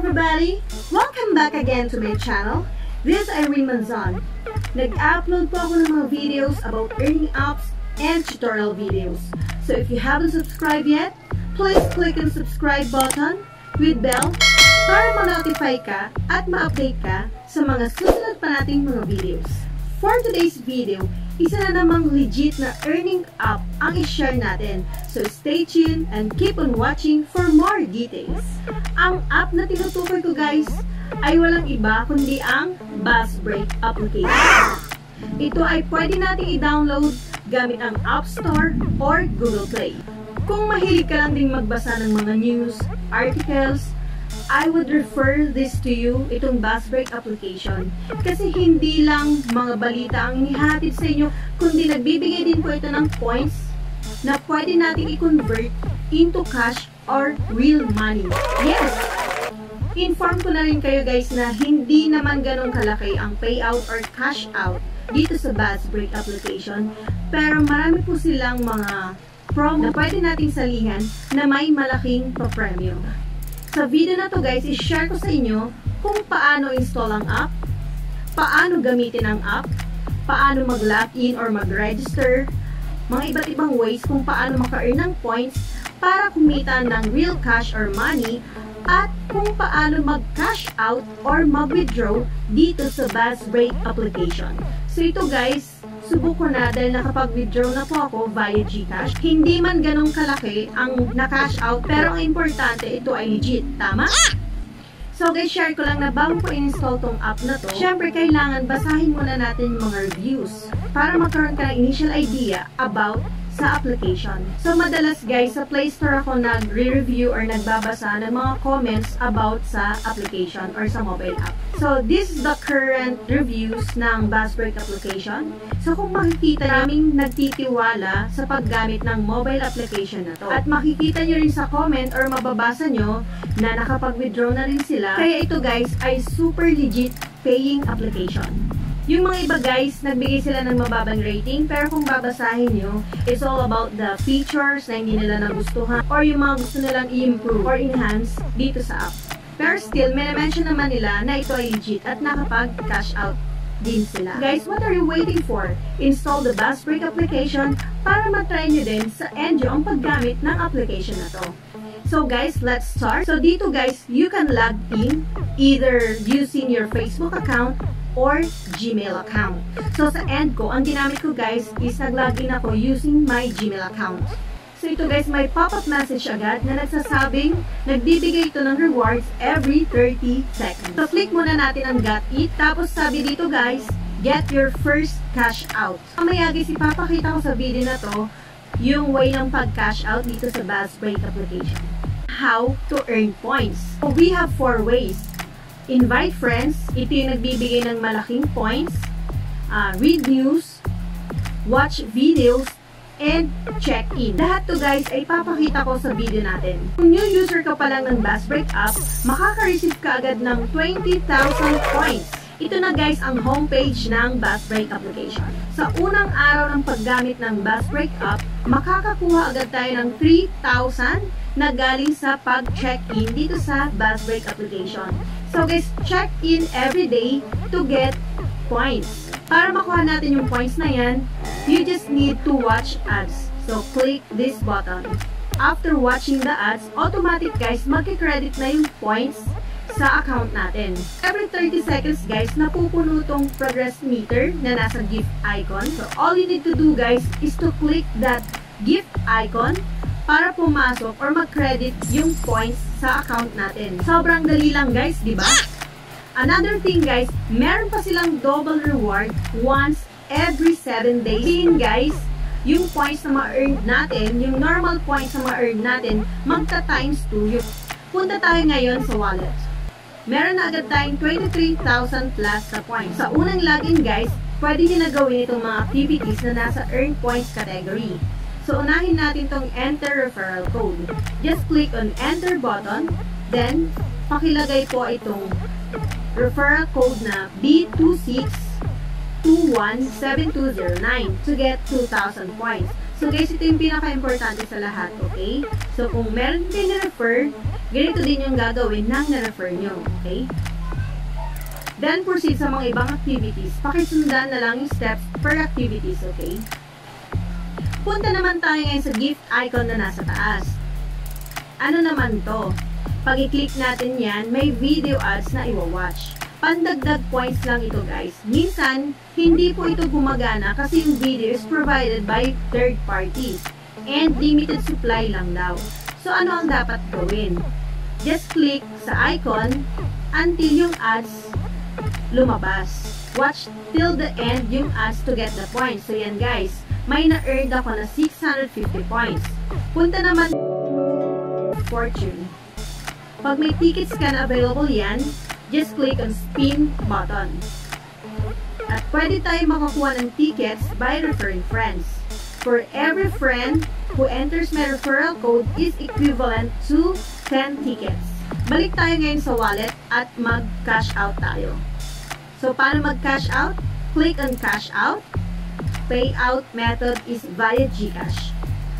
everybody! Welcome back again to my channel. This is Irene Manzon. Nag-upload po ako ng mga videos about earning apps and tutorial videos. So if you haven't subscribed yet, please click the subscribe button with bell para ma-notify ka at ma-update ka sa mga susunod pa nating mga videos. For today's video, isa na namang legit na earning app ang i-share natin. So stay tuned and keep on watching for more details. Ang app na tinutukoy ko guys ay walang iba kundi ang Buzzbreak application. Ito ay pwede nating i-download gamit ang App Store or Google Play. Kung mahilig ka lang ding magbasa ng mga news, articles, I would refer this to you, itong Buzzbreak application. Kasi hindi lang mga balita ang inihatid sa inyo, kundi nagbibigay din po ito ng points na pwede natin i-convert into cash or real money. Yes! Inform ko na rin kayo guys na hindi naman ganun kalaki ang payout or cash out dito sa Buzzbreak application. Pero marami po silang mga promo na pwede nating salihan na may malaking pa-premium. Sa video na to guys, i-share ko sa inyo kung paano install ang app, paano gamitin ang app, paano mag-login or mag-register, mga iba't ibang ways kung paano maka-earn ng points para kumita ng real cash or money at kung paano mag-cash out or mag-withdraw dito sa Buzzbreak application. So ito guys, subok ko na dahil nakapag-withdraw na po ako via GCash. Hindi man ganong kalaki ang na-cash out, pero ang importante, ito ay legit. Tama? So guys, share ko lang na bago ko install tong app na to, syempre kailangan basahin muna natin yung mga reviews para magkaroon ka ng initial idea about sa application. So, madalas guys, sa Play Store ako nag-review or nagbabasa ng mga comments about sa application or sa mobile app. So, this is the current reviews ng Buzzbreak application. So, kung makikita naming nagtitiwala sa paggamit ng mobile application na to. At makikita nyo rin sa comment or mababasa nyo na nakapag-withdraw na rin sila. Kaya ito guys ay super legit paying application. Yung mga iba guys, nagbigay sila ng mababang rating, pero kung babasahin nyo, it's all about the features na hindi nila nagustuhan or yung mga gusto nilang i-improve or enhance dito sa app. Pero still, may na-mention naman nila na ito ay legit at nakapag-cash out din sila. Guys, what are you waiting for? Install the Buzzbreak application para matry nyo din sa Enjo ang paggamit ng application na to. So guys, let's start. So dito guys, you can log in either using your Facebook account or Gmail account. So, sa end ko, ang ginamit ko guys is nag-login ako using my Gmail account. So, ito guys, may pop-up message agad na nagsasabing nagbibigay ito ng rewards every 30 seconds. So, click muna natin ang Got It. Tapos, sabi dito guys, get your first cash out. Mamaya guys, ipapakita ko sa video na to yung way ng pag-cash out dito sa Buzzbreak application. How to earn points. So, we have four ways invite friends, ito yung nagbibigay ng malaking points, uh, read news, watch videos, and check-in. Lahat to guys ay papakita ko sa video natin. Kung new user ka pa lang ng Buzzbreak app, makaka-receive ka agad ng 20,000 points. Ito na guys ang homepage ng Buzzbreak application. Sa unang araw ng paggamit ng Buzzbreak app, makakakuha agad tayo ng 3,000 na galing sa pag-check-in dito sa Buzzbreak application. So guys, check in every day to get points. Para makuha natin yung points na yan, you just need to watch ads. So click this button. After watching the ads, automatic guys, magkikredit na yung points sa account natin. Every 30 seconds guys, napupuno tong progress meter na nasa gift icon. So all you need to do guys is to click that gift icon para pumasok or mag-credit yung points sa account natin. Sobrang dali lang guys, di ba? Another thing guys, meron pa silang double reward once every 7 days. Din guys, yung points na ma-earn natin, yung normal points na ma-earn natin, magta-times 2 yun. Punta tayo ngayon sa wallet. Meron na agad tayong 23,000 plus sa points. Sa unang login guys, pwede nyo na gawin itong mga activities na nasa earn points category. So, unahin natin tong enter referral code. Just click on enter button, then pakilagay po itong referral code na B26217209 to get 2,000 points. So guys, ito yung pinaka-importante sa lahat, okay? So kung meron kayo na-refer, ganito din yung gagawin ng na-refer nyo. Okay? Then, proceed sa mga ibang activities. Pakisundan na lang yung steps per activities, okay? Punta naman tayo ngayon sa gift icon na nasa taas. Ano naman to? Pag i-click natin yan, may video ads na iwa-watch. Pandagdag points lang ito guys. Minsan, hindi po ito gumagana kasi yung video is provided by third parties and limited supply lang daw. So, ano ang dapat gawin? Just click sa icon until yung ads lumabas. Watch till the end yung ads to get the points. So yan guys, may na-earned ako na 650 points. Punta naman fortune. Pag may tickets ka na available yan, just click on spin button. At pwede tayo makakuha ng tickets by referring friends. For every friend who enters my referral code is equivalent to 10 tickets. Balik tayo ngayon sa wallet at mag-cash out tayo. So, paano mag-cash out? Click on cash out. Payout method is via GCash.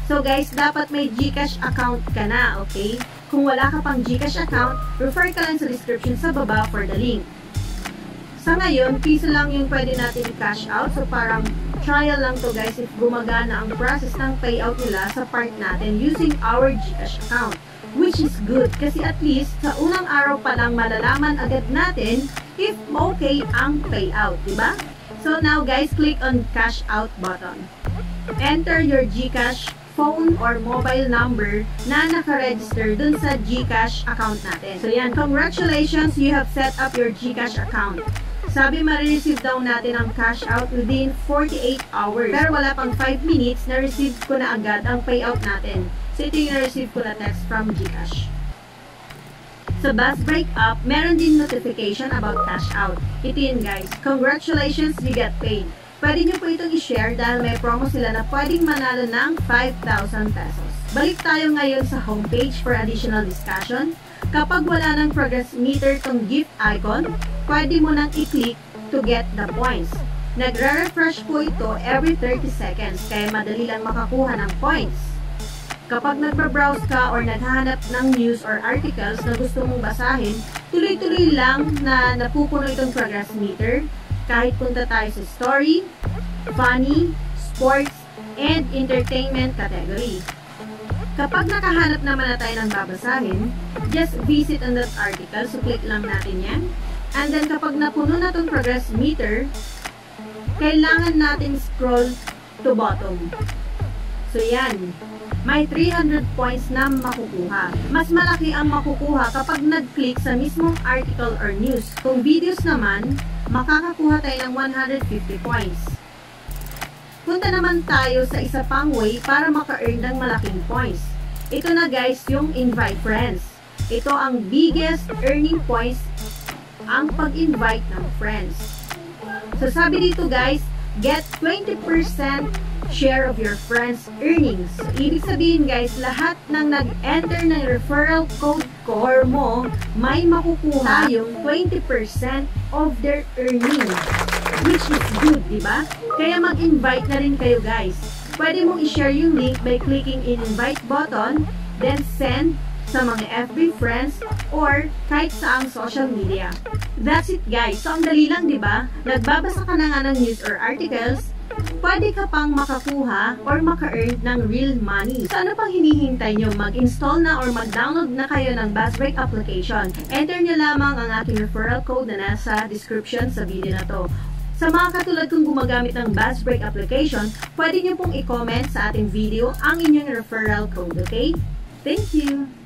So, guys, dapat may GCash account ka na, okay? Kung wala ka pang GCash account, refer ka lang sa description sa baba for the link. Sa ngayon, piso lang yung pwede natin i-cash out. So, parang trial lang to guys if gumagana ang process ng payout nila sa part natin using our GCash account which is good kasi at least sa unang araw pa lang malalaman agad natin if okay ang payout, di ba? So now guys, click on cash out button. Enter your GCash phone or mobile number na naka-register dun sa GCash account natin. So yan, congratulations, you have set up your GCash account. Sabi, marireceive daw natin ang cash out within 48 hours. Pero wala pang 5 minutes, na-receive ko na agad ang payout natin. So, ito yung na-receive ko na text from Gcash. Sa bus breakup, meron din notification about cash out. Ito yun guys. Congratulations, you get paid. Pwede nyo po itong i-share dahil may promo sila na pwedeng manalo ng 5,000 pesos. Balik tayo ngayon sa homepage for additional discussion. Kapag wala ng progress meter tong gift icon, pwede mo nang i-click to get the points. Nagre-refresh po ito every 30 seconds, kaya madali lang makakuha ng points. Kapag nagpa-browse ka or naghahanap ng news or articles na gusto mong basahin, tuloy-tuloy lang na napupuno itong progress meter kahit punta tayo sa story, funny, sports, and entertainment category. Kapag nakahanap naman na tayo ng babasahin, just visit on that article. So, click lang natin yan. And then, kapag napuno na itong progress meter, kailangan natin scroll to bottom. So, yan. May 300 points na makukuha. Mas malaki ang makukuha kapag nag-click sa mismong article or news. Kung videos naman, makakakuha tayo ng 150 points. Punta naman tayo sa isa pang way para maka-earn ng malaking points. Ito na guys yung invite friends. Ito ang biggest earning points ang pag-invite ng friends. So sabi dito guys, get 20% share of your friends' earnings. So, ibig sabihin guys, lahat ng nag-enter ng referral code core mo, may makukuha yung 20% of their earnings which is good, di ba? Kaya mag-invite na rin kayo guys. Pwede mong i-share yung link by clicking in invite button, then send sa mga FB friends or kahit sa ang social media. That's it guys. So ang dali lang, di ba? Nagbabasa ka na nga ng news or articles, pwede ka pang makakuha or maka-earn ng real money. So ano pang hinihintay nyo? Mag-install na or mag-download na kayo ng Buzzbreak application. Enter nyo lamang ang aking referral code na nasa description sa video na to. Sa mga katulad kong gumagamit ng Buzzbreak application, pwede nyo pong i-comment sa ating video ang inyong referral code, okay? Thank you!